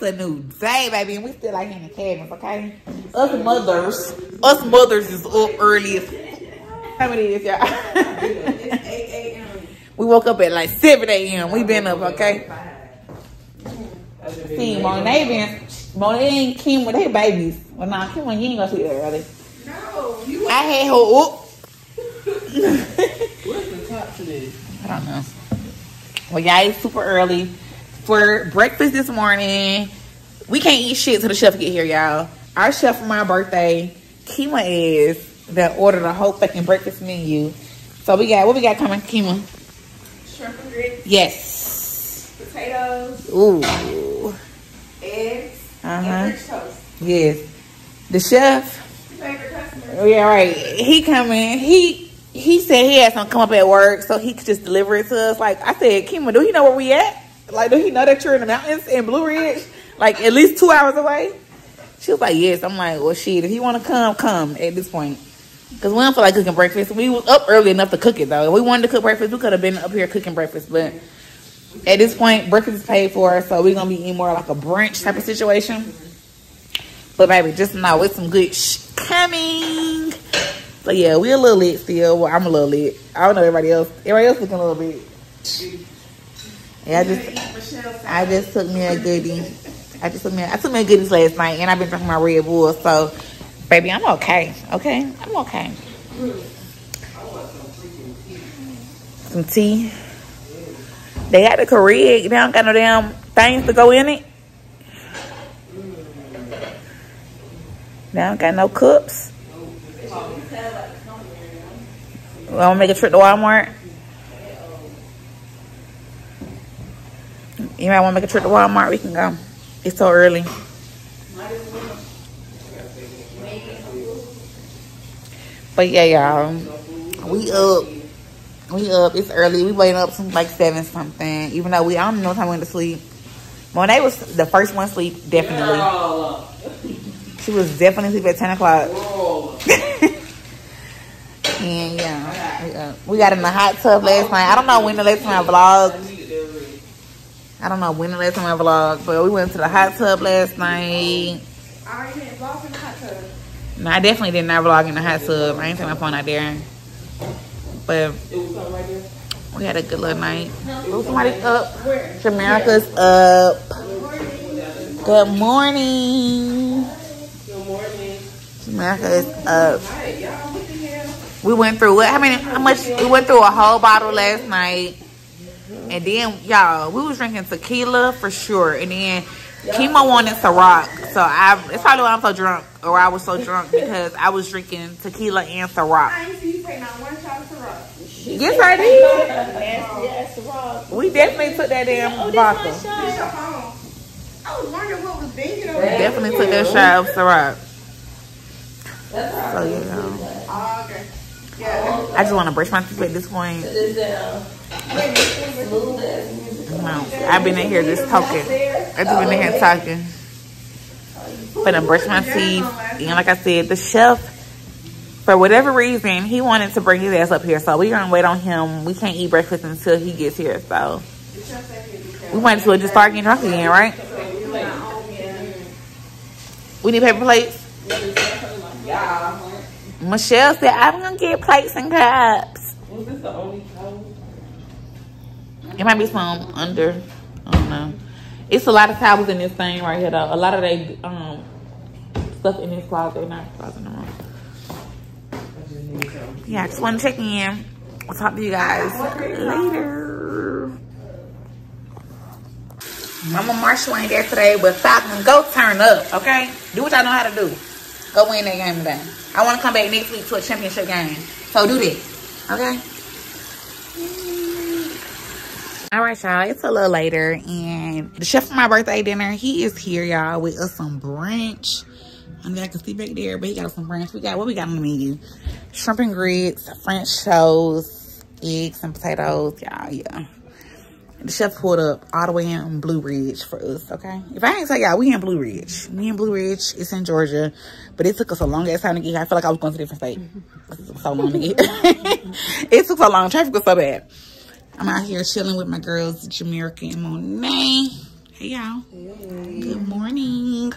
It's a new day, baby, and we still like in the cabins, okay? Us mothers, us mothers is up early. How many is y'all? It's 8 a.m. we woke up at like 7 a.m. We been up, okay? See, Monet been, Monet and Kim with their babies. Well, nah, Kim, you ain't gonna sleep that early. No, you I had her up. What's the top to this? I don't know. Well, y'all, it's super early for breakfast this morning. We can't eat shit till the chef get here, y'all. Our chef for my birthday, Kima is that ordered a whole fucking breakfast menu. So we got what we got coming, Kima? shrimp and grits, Yes. potatoes, Ooh. eggs, Uh-huh. and French toast. Yes. The chef. Favorite customer. Oh yeah, right. He coming. He he said he had something come up at work, so he could just deliver it to us. Like I said, Kima, do you know where we at? Like, do he know that you're in the mountains in Blue Ridge, like at least two hours away? She was like, yes. I'm like, well, shit. If you want to come, come at this point. Cause we don't feel like cooking breakfast. We was up early enough to cook it though. If we wanted to cook breakfast, we could have been up here cooking breakfast. But at this point, breakfast is paid for, so we're gonna be eating more like a brunch type of situation. But baby, just know it's some good sh- coming. But yeah, we're a little lit still. Well, I'm a little lit. I don't know everybody else. Everybody else looking a little bit. Yeah, I just I just took me a goodie. I just took me a, I took me a goodies last night, and I've been drinking my Red Bull. So, baby, I'm okay. Okay, I'm okay. Some tea. They got the Keurig. They don't got no damn things to go in it. They don't got no cups. I'm gonna make a trip to Walmart. You might want to make a trip to Walmart. We can go. It's so early. But yeah, y'all, we up. We up. It's early. We waiting up some like seven something. Even though we I don't know what time we went to sleep. Monet was the first one to sleep. Definitely, she was definitely asleep at ten o'clock. And yeah, we, up. we got in the hot tub last night. I don't know when the last time I vlogged. I needed that already. I don't know when the last time I vlogged, but we went to the hot tub last night. I already had vlogs in the hot tub. No, I definitely did not vlog in the hot tub. I ain't take my phone out there. But It was something right there. we had a good little night. Oh, somebody up. Jamaica's up. Good morning. Good morning. Jamaica is up. Hey, y'all, what the? We went through what? How many? How much? We went through a whole bottle last night, and then y'all, we was drinking tequila for sure, and then Chemo wanted Ciroc, so I. It's probably why I'm so drunk, or I was so drunk because I was drinking tequila and Ciroc. I ain't see you take not one shot of Ciroc. Yes, I did. Nasty ass Ciroc. We definitely took that damn Oh, this my vodka. It's your shot. phone. I was wondering what was dinging over We there. definitely took that shot of Ciroc. So yeah, Oh, okay. Yeah. I just want to brush my teeth at this point. I've been in here just talking. I just been in here talking. But I brush my teeth. And like I said, the chef, for whatever reason, he wanted to bring his ass up here. So we're to wait on him. We can't eat breakfast until he gets here. So we might as well just start getting drunk again, right? We need paper plates. Michelle said, I'm to get plates and cups. Was this the only? It might be some under. I don't know. It's a lot of towels in this thing right here, though. A lot of they um stuff in this closet, not closet. Yeah, I just want to check in. I'll talk to you guys later. Mama Marshall ain't there today, but Falcon, go turn up, okay? Do what y'all know how to do. Go win that game today. I want to come back next week to a championship game. So do that, okay? All right, y'all. It's a little later, and the chef for my birthday dinner, he is here, y'all, with us some brunch. I mean, I can see back there, but he got us some brunch. We got what we got on the menu: shrimp and grits, French toast, eggs and potatoes. Y'all, yeah. The chef pulled up all the way in Blue Ridge for us. Okay, if I ain't tell y'all, we in Blue Ridge. We in Blue Ridge. It's in Georgia, but it took us a long ass time to get here. I feel like I was going to a different state. It took so long to get. it took so long. Traffic was so bad. I'm out here chilling with my girls, Jamaica and Monet. Hey y'all. Good morning.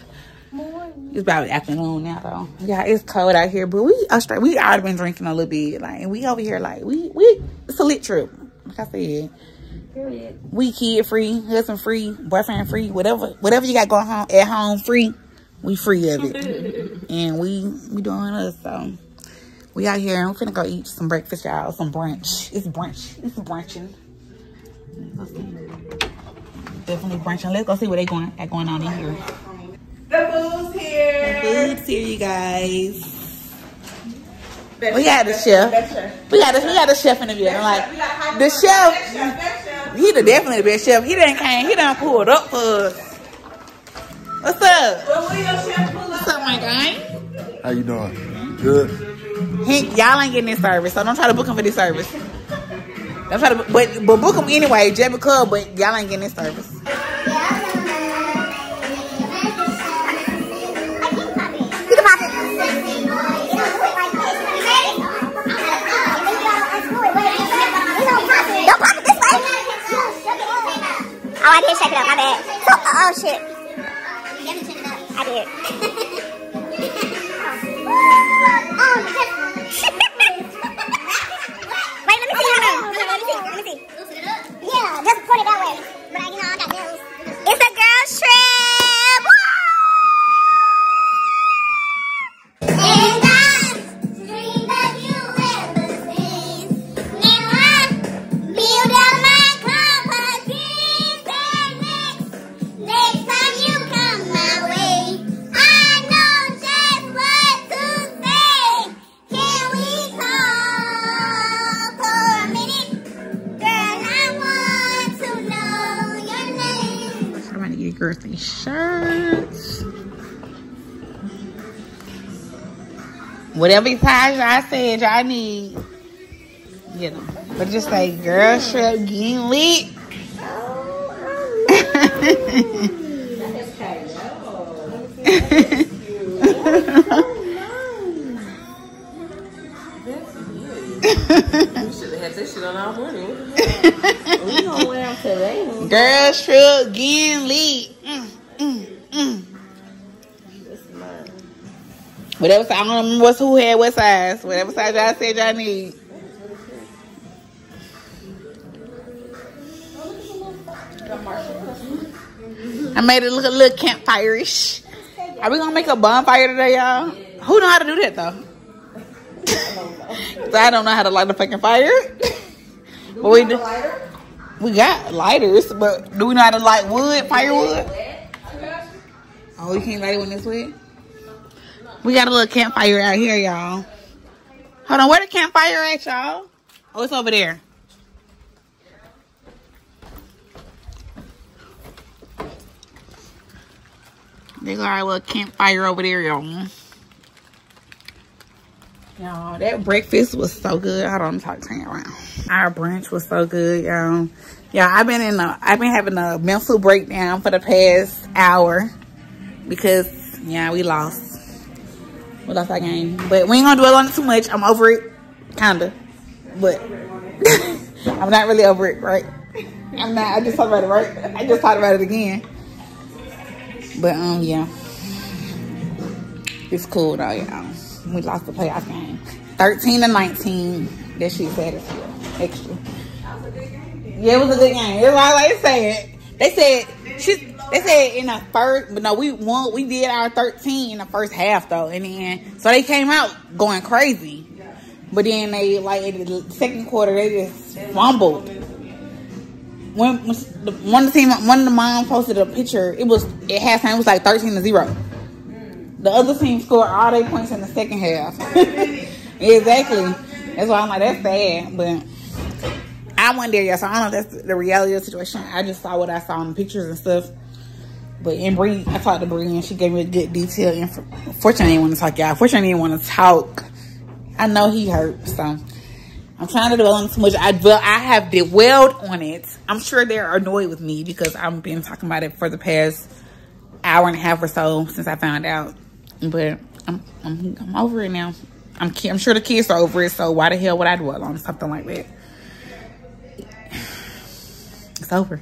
It's about afternoon now though. Yeah, it's cold out here, but we are straight. We already been drinking a little bit, like, and we over here like we we it's a lit trip. Like I said, Period. we kid free, husband free, boyfriend free, whatever whatever you got going home at home free. We free of it, and we we doing us. So we out here. and We finna go eat some breakfast, y'all. Some brunch. It's brunch. It's brunching. Definitely brunching. Let's go see what they going got going on in here. The food's here. The Food's here, you guys. We got the chef. That chef. We got the we got the chef in the building. Like We got high the chef, chef, that chef. he the definitely the best chef. He done came. He done pulled up for us. What's up? But will your chef pull What's up? up, my guy? How you doing? Good. He, y'all ain't getting this service, so don't try to book him for this service. Don't try to, but but book him anyway, just because. But y'all ain't getting this service. Whatever size y'all said y'all need, you know. But just like girl trip getting lit. We should have had this shit on our morning. We gonna wear them today. Girl trip getting lit. Mm, mm. Whatever size, I don't remember what's who had what size. Whatever size y'all said y'all need. I made it look a little campfire-ish. Are we gonna make a bonfire today, y'all? Who know how to do that though? I don't know how to light a fucking fire. but we do. We got lighters, but do we know how to light wood, firewood? Oh, you can't light it when it's wet. We got a little campfire out here, y'all. Hold on, where the campfire at, y'all? Oh, it's over there. They got our little campfire over there, y'all. Y'all, that breakfast was so good. Hold on, talking to you around. Our brunch was so good, y'all. Yeah, I've been in a, I've been having a mental breakdown for the past hour because yeah, we lost. We lost our game, but we ain't gonna dwell on it too much. I'm over it, kinda, but I'm not really over it, right? I'm not. I just talked about it, right? I just talked about it again. But um, yeah, it's cool though, y'all. We lost the playoff game, thirteen to nineteen. That shit satisfied extra. Yeah, it was a good game. That's I like saying. They said she. They said in the first, but no, we won. We did our thirteen in the first half though, and then so they came out going crazy. But then they like in the second quarter they just fumbled. When, one of the team, one of the moms posted a picture. It was at halftime. It was like thirteen to zero. The other team scored all their points in the second half. exactly. That's why I'm like that's sad, but. I wasn't there yet, so I don't know if that's the reality of the situation. I just saw what I saw in the pictures and stuff. But in Bree, I talked to Bree and she gave me a good detail. info. Fortunately, didn't want to talk, y'all. Fortunately, I didn't want to talk. I know he hurt, so I'm trying to dwell on too much. I dwell, I have dwelled on it. I'm sure they're annoyed with me because I've been talking about it for the past hour and a half or so since I found out. But I'm I'm, I'm over it now. I'm I'm sure the kids are over it. So why the hell would I dwell on something like that? It's over.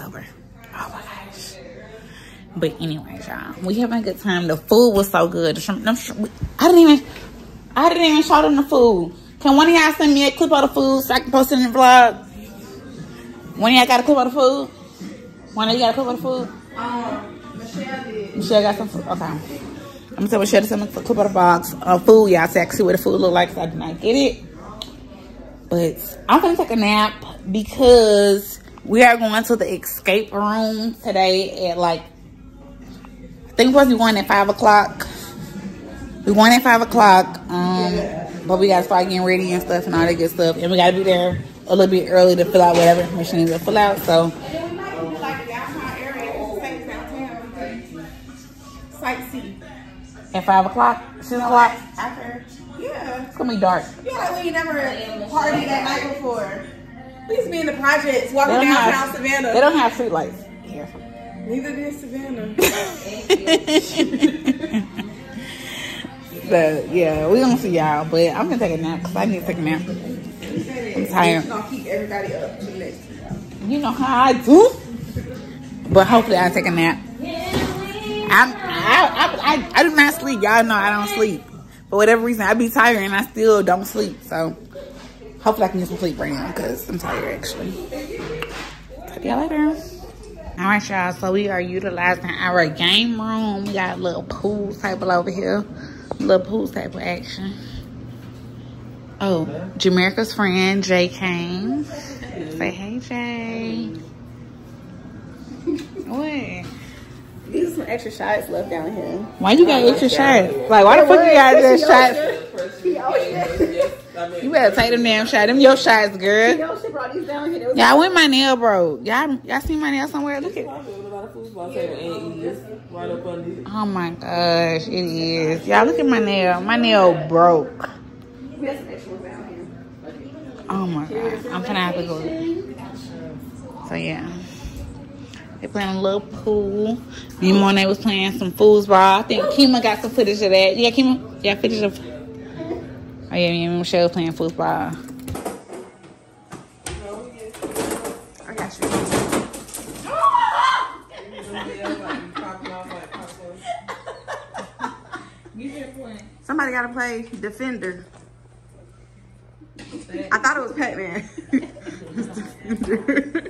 Sober. Oh my gosh. But anyways, y'all, we having a good time. The food was so good. The shrimp, them shrimp, I didn't even, I didn't even show them the food. Can one of y'all send me a clip of the food so I can post it in the vlog? One of y'all got a clip of the food? One of you got a clip of the food? Um, Michelle did. Michelle got some food. Okay. I'm gonna tell Michelle to send me a clip of the box of food, y'all, I see what the food look like. So I did not get it. But I'm gonna take a nap because we are going to the escape room today at like I think we're supposed to be going at five o'clock. We're going at five o'clock. Um but we gotta start getting ready and stuff and all that good stuff. And we gotta be there a little bit early to fill out whatever information needs to fill out. So And then we might like a downtown area. It's safe downtown. Sightsee. at five o'clock, six o'clock, After. Yeah. it's gonna be dark. Yeah, like you never partied that night before. We used to be in the projects, walking don't downtown have, Savannah. they don't have street lights here. Neither did Savannah. But yeah, we gonna see y'all. But I'm gonna take a nap because I need to take a nap. I'm tired. gonna keep everybody up next. You know how I do. But hopefully I take a nap. I'm, I, I, I, I do not sleep. Y'all know I don't sleep. For whatever reason, I be tired and I still don't sleep. So hopefully I can get some sleep right now because I'm tired actually. Talk to y'all later. All right, y'all. So we are utilizing our game room. We got a little pool table over here. Little pool table action. Oh, Jamaica's friend, Jay came. Say hey, Jay. What? These are some extra shots left down here. Why you got oh, extra shots? Like, why the fuck you got that shots? You better take them damn shots. Them your shots, girl. Yo, she brought these down here. Y'all, when my nail broke. Y'all, y'all see my nail somewhere? Look at. Oh my gosh, it is. Y'all, look at my nail. My nail broke. We have some extra ones down here. Oh my god, I'm gonna have to go. So yeah, they playing a little pool. Me and Monet was playing some foosball. I think Kima got some footage of that. Yeah, Kima, yeah, footage of. Oh yeah, me and Michelle playing foosball. I got you. Somebody gotta play defender. I thought it was Pac-Man.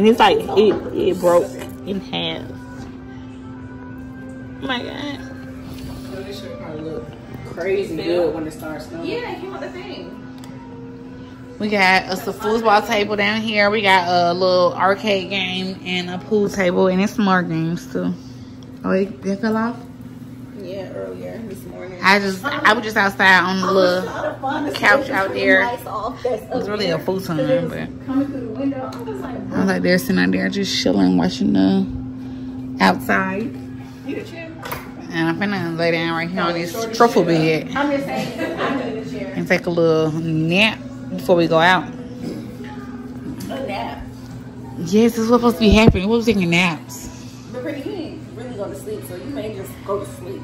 and it's like it it broke in half. Oh my god. Crazy good when it starts snowing. yeah, he want the thing. We got us a foosball table down here. We got a little arcade game and a pool table and it's more games too. Oh, it, it fell off? Yeah, earlier this morning. I just I was just outside on the little couch out there. It was really a futon, but Coming through the window, I was like, I was like there sitting out there just chilling, watching the outside. you the chair? And I'm finna lay down right here on this truffle bed I'm just saying, I'm in the chair. and take a little nap before we go out. A nap. Yes, this is what's supposed to be happening. Was taking naps? But pretty, you ain't really go to sleep, so you may just go to sleep.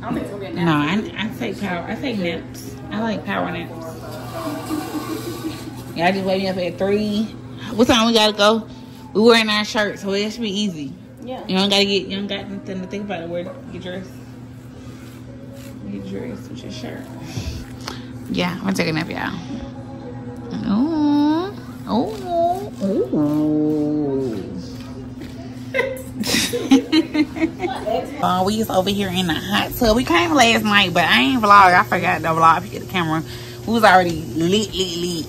I don't think it's gonna be a No, nap. I, I take power. I take naps. I like power naps. Yeah, I just wake me up at three. What time we gotta go? We wearing our shirts, so it should be easy. Yeah. You don't gotta get. You don't got nothing to think about. It. Where get dressed. Get dressed with your shirt. Yeah, I'm gonna take a nap, y'all. Oh, oh, ooh. Uh, we was over here in the hot tub. We came last night, but I ain't vlog. I forgot to vlog. Pick up the camera. We was already lit, lit, lit.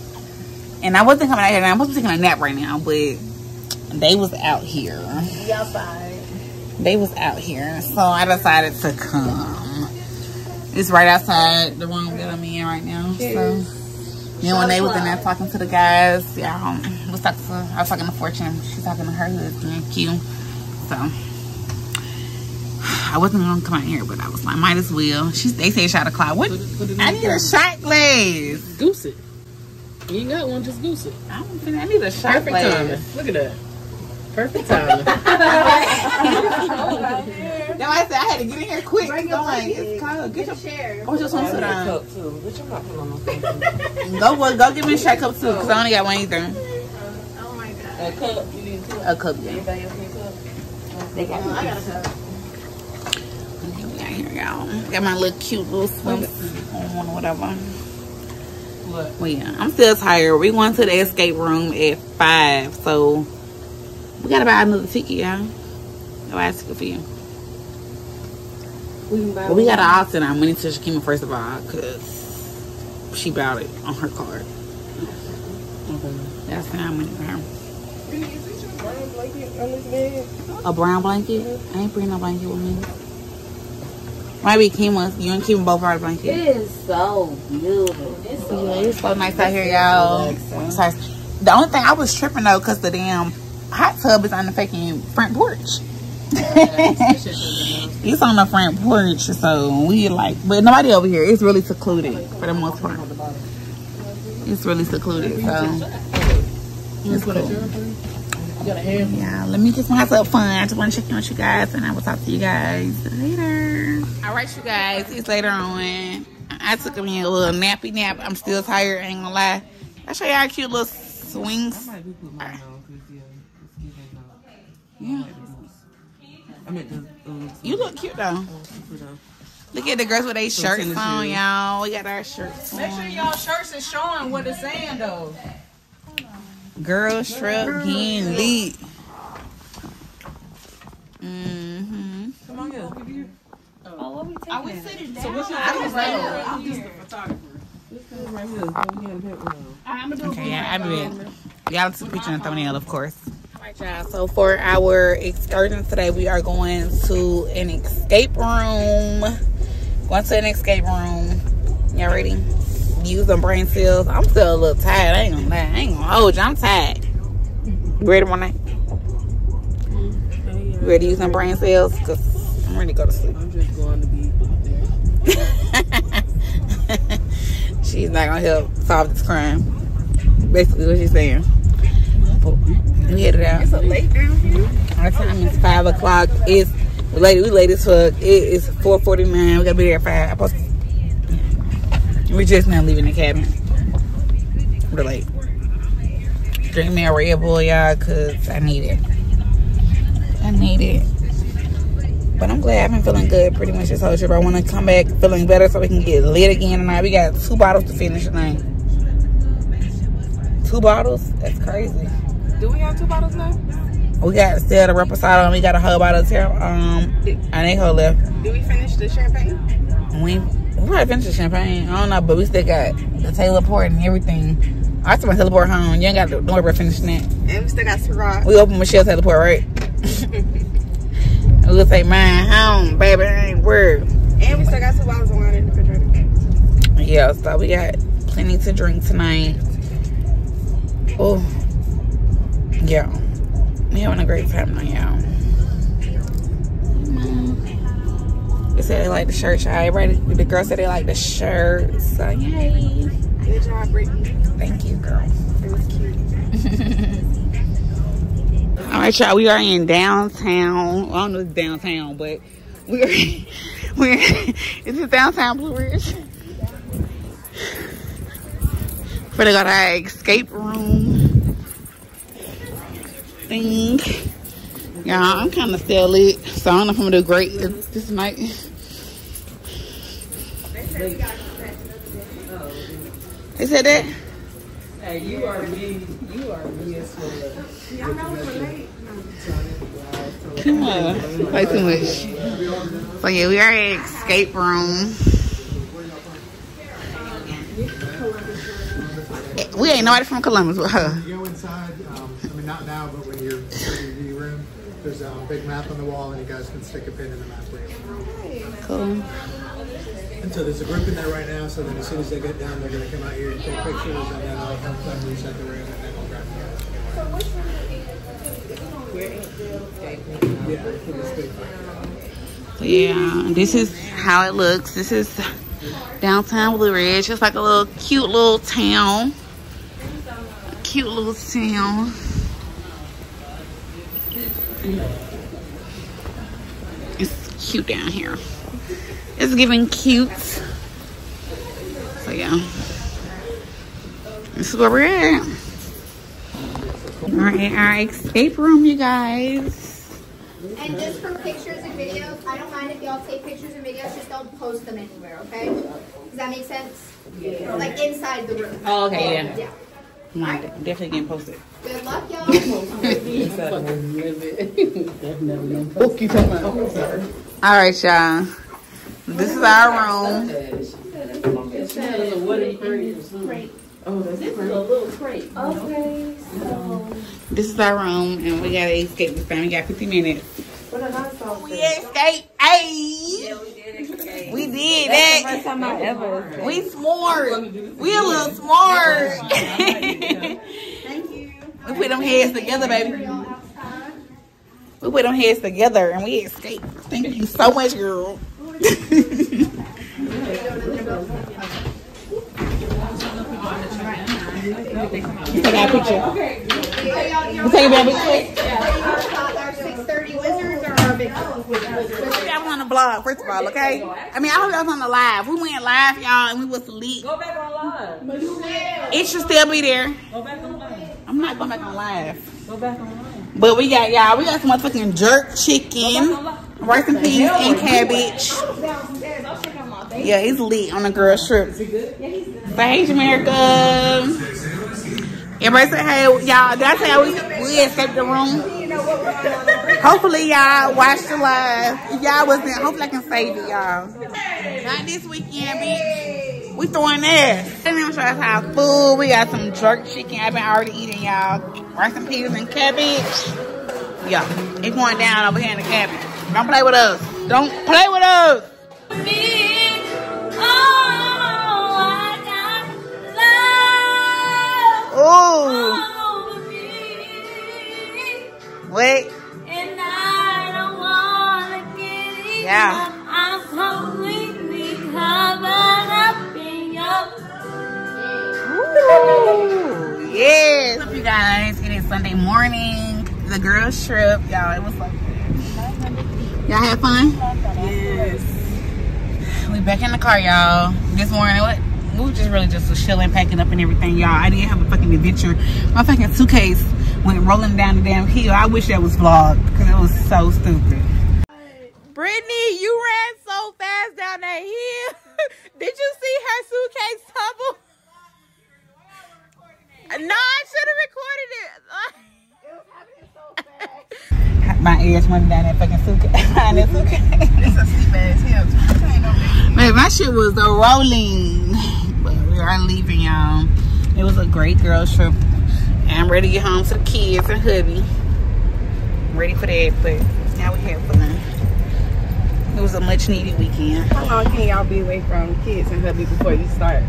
And I wasn't coming out here. Now. To be taking a nap right now, but they was out here. They was out here, so I decided to come. It's right outside the room that I'm in right now. So then when they was in there talking to the guys, yeah, um, was talking to, I was talking to Fortune. She's talking to her husband, Q. So I wasn't gonna come out here, but I was like, might as well. She they say shot a cloud. What? I need a shot glass. Goose it. You ain't got one, just goose it. I don't think I need a shot Perfect glass. timing. Look at that. Perfect timing. Now I said I had to get in here quick. I'm like, it's cold. Get your Share. Oh, just want to sit down. Cup too. But you're not putting on no cup. Go, well, go give me a shot cup too, cause I only got one either. Oh my god. A cup. You need a cup. A cup, yeah. Anybody else need a cup? They got I got a cup. Okay, we got here, y'all. Got my little cute little swimsuit on, whatever. What? Well, yeah, I'm still tired. We going to the escape room at five, so we gotta buy another ticket, y'all. Go ask for you. We can buy But we gotta offset our money to Shakima first of all, cause she bought it on her card. That's our money for her. A brown blanket? Mm-hmm. I ain't bringing no blanket with me. Might be Kima's. You and Kima both brought a blanket. It is so beautiful. It's so Yeah, it's so nice out here, y'all. The only thing I was tripping though, cause the damn hot tub is on the fucking front porch. it's on the front porch, so we like, but nobody over here. It's really secluded for the most part. It's really secluded, so it's cool. Yeah, let me just get myself fun. I just want to check in with you guys, and I will talk to you guys later. All right, you guys, it's later on. I took me a little nappy nap. I'm still tired. I ain't gonna lie. I'll show y'all cute little swings. might be put mine on because yeah, it's giving Yeah, I meant the um, you look cute though. Look at the girls with their shirts on, y'all. We got our shirts Make sure y'all shirts is showing what it's saying though. Girl, shrub, getting lit. Mm-hmm. Come on here. Are we sitting down? What's your I don't know. I'm just a photographer. This is right here. Come here and help me out. I'm gonna do Okay, yeah, I bet. Y'all took a picture and thumbnail, of course. All right, y'all. So for our excursion today, we are going to an escape room. Going to an escape room. Y'all ready? Use some brain cells. I'm still a little tired. I ain't gonna lie. I ain't gonna hold you. I'm tired. Ready one night? Mm-hmm. Ready to use some brain cells? Cause I'm ready to go to sleep. I'm just going to be up there. She's not gonna help solve this crime. Basically, what she's saying. We headed out. It's a late down here. Our time is five o'clock. It's late. We late as fuck. It is four forty nine. We gotta be there at five. I'm supposed to- We're just now leaving the cabin. We're late. Drink me a Red Bull, y'all, cause I need it. I need it. But I'm glad I've been feeling good pretty much this whole trip. I want to come back feeling better so we can get lit again tonight. We got two bottles to finish tonight. Two bottles? That's crazy. Do we have two bottles now? We got still the reposado and we got a whole bottle of um anejo left. Did we finish the champagne? We we finished the champagne. I don't know, but we still got the Taylor Port and everything. I took my Taylor Port home. You ain't got to don't worry about finishing that. And we still got Ciroc. We opened Michelle Taylor Port, right? We'll take mine home, baby. I ain't worried. And we still got two bottles of wine in the refrigerator. Yeah, so we got plenty to drink tonight. Oh, yeah. We having a great time now, y'all. They said they like the shirts. y'all. Everybody, the girl said they like the shirts. So, yay. Good job, Brittany. Thank you, girl. It was cute. All right, y'all. We are in downtown. I don't know if it's downtown, but we're we're this is downtown Blue Ridge. We're gonna go to our escape room thing. Yeah, I'm kind of still lit, so I don't know if I'm gonna do great this this night. They said that. Hey, you are me. You are me as well. Come on, play too much. So yeah, we are at escape room. We ain't nobody from Columbus with her. You go inside, um, I mean, not now, but when you're in your room, there's a big map on the wall, and you guys can stick a pin in the map where you want. Cool. And so there's a group in there right now, so then as soon as they get down, they're going to come out here and take pictures, and then I'll help them reset the room, and then I'll grab them. Yeah, for this big So yeah, this is how it looks. This is downtown Blue Ridge. It's like a little cute little town. cute little town. It's cute down here. It's giving cute. So yeah. This is where we're at. We're our escape room, you guys. And just for pictures and videos, I don't mind if y'all take pictures and videos, just don't post them anywhere, okay? Does that make sense? Like inside the room. Oh, okay, yeah. Yeah. Mine definitely getting posted. Good luck, y'all. All right, y'all. This is our room. This is our room, and we gotta escape this time. We got 50 minutes. We escaped. Hey, we did that. First time I ever. We smart. We a little smart. Thank you. We put them heads together, baby. We put them heads together and we escaped. Thank you so much, girl. You take our picture. You take a baby picture. Our 630 wizards or our big I was on the blog, first of all, okay? I mean, I hope I was on the live. We went live, y'all, and we was lit. Go back on live. It should still be there. Go back on live. I'm not going back on live. Go back on live. But we got y'all, we got some motherfucking jerk chicken, rice and peas, and cabbage. Yeah, it's lit on the girl strip. Thanks, America. Everybody say hey, y'all. That's how we we escaped the room. Hopefully, y'all watched the live. If y'all wasn't, hopefully I can save it, y'all. Not this weekend, bitch. We throwing that. And then show us how food. We got some jerk chicken. I've been already eating, y'all. Rice and peas and cabbage. Yeah, it's going down over here in the cabbage. Don't play with us. Don't play with us. Ooh. Wait. Yeah. I'm completely covered up in your Ooh, yes. What's up, you guys? It is Sunday morning. The girls trip. Y'all, it was good. Y'all had fun? Yes. We back in the car, y'all. This morning, what? We was just really just was chilling, packing up and everything, y'all. I didn't have a fucking adventure. My fucking suitcase went rolling down the damn hill. I wish that was vlogged because it was so stupid. Shit was a rolling. But we are leaving, y'all. It was a great girls trip. And I'm ready to get home to the kids and hubby. I'm ready for that, but now we have fun. It was a much needed weekend. How long can y'all be away from kids and hubby before you start?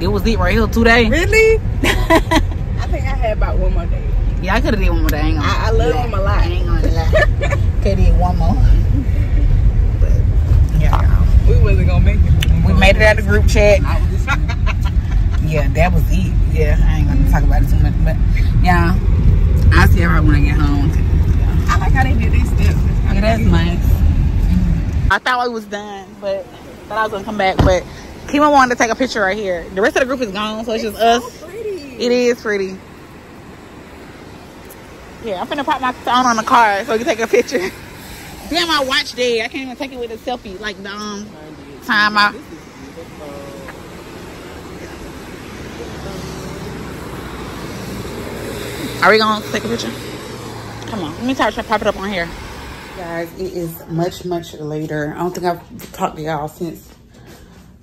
It was it right here, today. Really? I think I had about one more day. Yeah, I could have did one more day. I, I, love lie. them a lot. I ain't gonna lie. could have did one more. But yeah, y'all. We wasn't gonna make it. We made it out of the group chat. yeah, that was it. Yeah, I ain't gonna talk about it too much, but yeah, I'll see everybody when I get home. I like how they did these steps. Yeah, that's nice. I thought I was done, but thought I was gonna come back. But Kima wanted to take a picture right here. The rest of the group is gone, so it's just us. It is pretty. Yeah, I'm finna pop my phone on the car so we can take a picture. Damn, my watch dead. I can't even take it with a selfie like the um time out. Are we gonna take a picture? Come on, let me try to pop it up on here. Guys, it is much, much later. I don't think I've talked to y'all since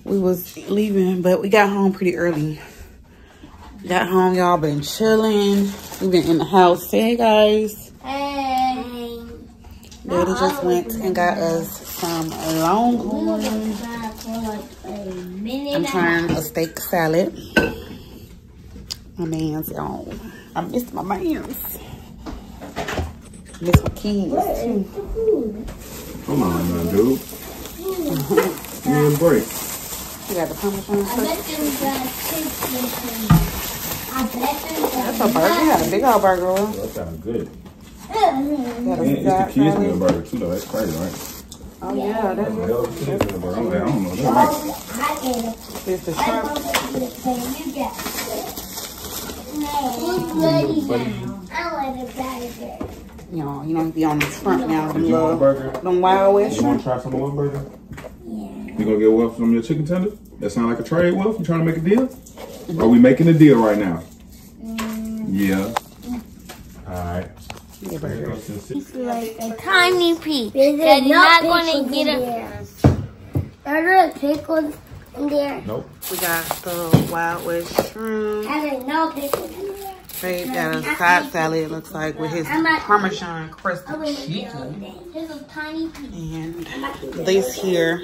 we was leaving, but we got home pretty early. Got home, y'all been chilling. We've been in the house. Say hey, guys. Hey. Daddy just went and got us some longhorn. I'm trying a steak salad. My man's on. I missed my man's. Miss my kings too. Come on now, dude. Give me break. You got the parmesan I sauce. bet you got chicken. That's a burger. You got a big old burger. Will. That sounds good. You got a it's the side kids salad. meal burger too, though. That's crazy, right? Oh yeah, that's Hell, the kids meal burger. I'm like, I don't know. That's it's the shrimp. You know, you know, be on the front now. Them, Did you want a burger? them Wild West You want to try some more burger? Yeah. You gonna get Wolf from your chicken tender? That sound like a trade, Wolf? You trying to make a deal? Are we making a deal right now? Mm. Yeah. All right. Yeah, burger. like a tiny piece. That you're not gonna get a. Are there pickles in there? Nope. We got the Wild West shrimp. Are there no pickles in there? Babe got a side salad, it looks like, with his Parmesan crusted chicken. There's a tiny piece. And this here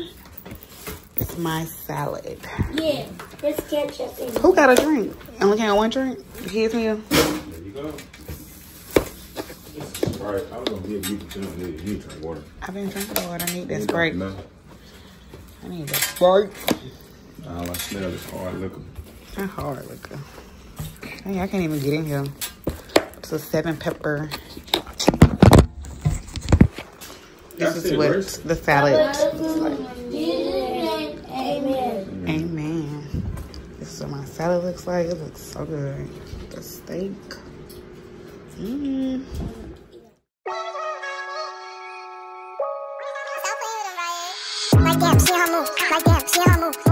is my salad. Yeah, this ketchup Who got a drink? Only got one drink? Kids meal? There you go. All right. I was gonna give you the you need to drink water. I've been drinking water. I need this Sprite. No. I need that Sprite. All I smell is hard liquor. That hard liquor. Hey, I can't even get in here. It's a seven pepper. This is what the salad looks like. Amen. Amen. This is what my salad looks like. It looks so good. The steak. Mmm. Like damn, see her move. Like damn, see her move.